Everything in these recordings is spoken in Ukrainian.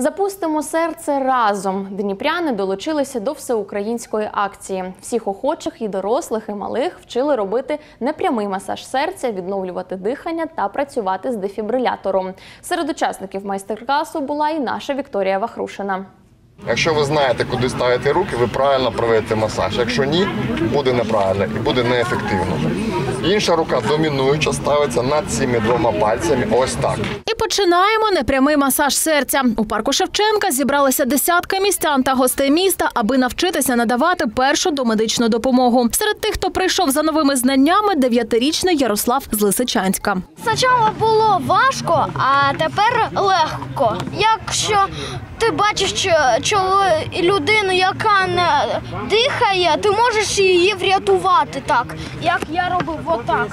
Запустимо серце разом. Дніпряни долучилися до всеукраїнської акції. Всіх охочих і дорослих, і малих вчили робити непрямий масаж серця, відновлювати дихання та працювати з дефібрилятором. Серед учасників майстер-класу була і наша Вікторія Вахрушина. Якщо ви знаєте, куди ставити руки, ви правильно проведете масаж. Якщо ні, буде неправильно і буде неефективно. Інша рука домінуюча ставиться над цими двома пальцями. Ось так. Починаємо непрямий масаж серця. У парку Шевченка зібралися десятки містян та гостей міста, аби навчитися надавати першу домедичну допомогу. Серед тих, хто прийшов за новими знаннями, дев'ятирічний Ярослав з Лисичанська. Спочатку було важко, а тепер легко. Якщо ти бачиш людину, яка не дихає, ти можеш її врятувати так, як я робив отак.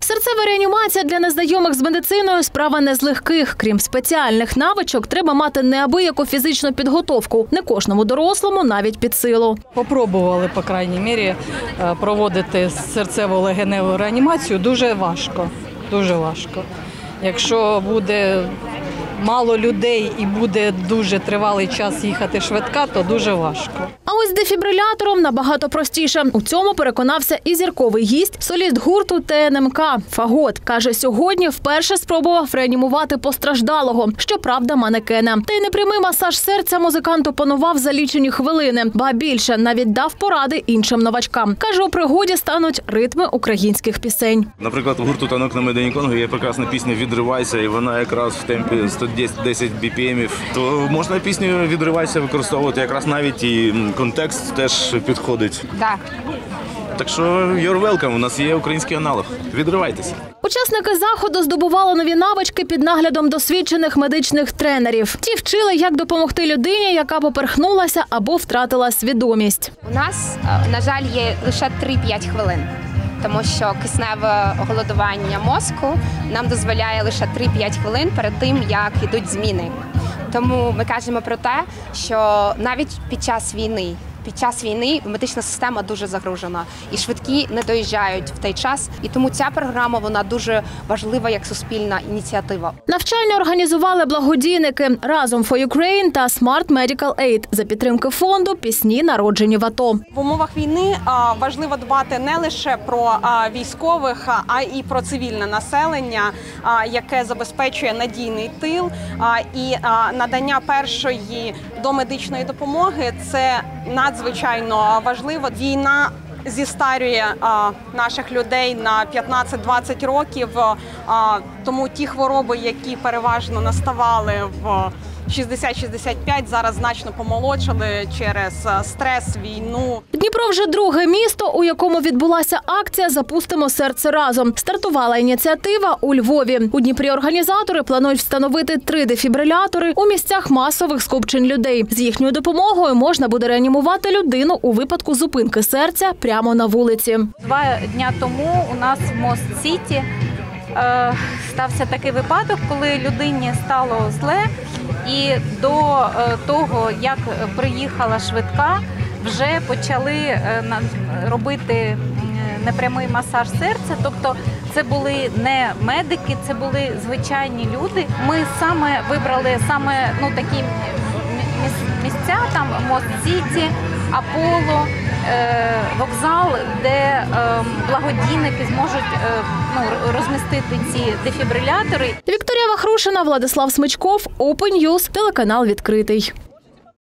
Серцева реанімація для незнайомих з медициною справа не з легких. Крім спеціальних навичок, треба мати неабияку фізичну підготовку. Не кожному дорослому навіть під силу. Попробували, по крайній мірі, е, проводити серцево-легеневу реанімацію. Дуже важко. Дуже важко. Якщо буде мало людей і буде дуже тривалий час їхати швидка, то дуже важко. Ось з дефібрилятором набагато простіше. У цьому переконався і зірковий гість, соліст гурту ТНМК Фагот. Каже, сьогодні вперше спробував реанімувати постраждалого, щоправда, манекена. Та й непрямий масаж серця музикант опанував за лічені хвилини, ба більше навіть дав поради іншим новачкам. Каже, у пригоді стануть ритми українських пісень. Наприклад, у гурту танок на Медині Конго є прекрасна пісня Відривайся, і вона якраз в темпі 110 BPM, то можна пісню Відривайся використовувати якраз навіть і контекст теж підходить. Так. Так що you're welcome, у нас є український аналог. Відривайтеся. Учасники заходу здобували нові навички під наглядом досвідчених медичних тренерів. Ті вчили, як допомогти людині, яка поперхнулася або втратила свідомість. У нас, е, на жаль, є лише 3-5 хвилин, тому що кисневе голодування мозку нам дозволяє лише 3-5 хвилин перед тим, як йдуть зміни. Тому ми кажемо про те, що навіть під час війни. Під час війни медична система дуже загружена, і швидкі не доїжджають в той час. І тому ця програма вона дуже важлива як суспільна ініціатива. Навчання організували благодійники разом for Ukraine та Smart Medical Aid за підтримки фонду пісні народжені в АТО. В умовах війни важливо дбати не лише про військових, а- і про цивільне населення, яке забезпечує надійний тил. І надання першої домедичної допомоги це надзвичайно важливо. Війна зістарює наших людей на 15-20 років. А, тому ті хвороби, які переважно наставали в 60-65, зараз значно помолодшали через стрес, війну. Дніпро вже друге місто, у якому відбулася акція Запустимо серце разом. Стартувала ініціатива у Львові. У Дніпрі організатори планують встановити три дефібрилятори у місцях масових скупчень людей. З їхньою допомогою можна буде реанімувати людину у випадку зупинки серця прямо на вулиці. Два дня тому у нас в Мост Сіті е, стався такий випадок, коли людині стало зле, і до е, того, як приїхала швидка, вже почали е, робити непрямий масаж серця. Тобто це були не медики, це були звичайні люди. Ми саме вибрали саме ну такі місця, там Мост Сіті, Аполло, е, вокзал, де е, благодійники зможуть е, ну, розмістити ці дефібрилятори. Вікторія Вахрушина, Владислав Смичков, Open News, телеканал відкритий.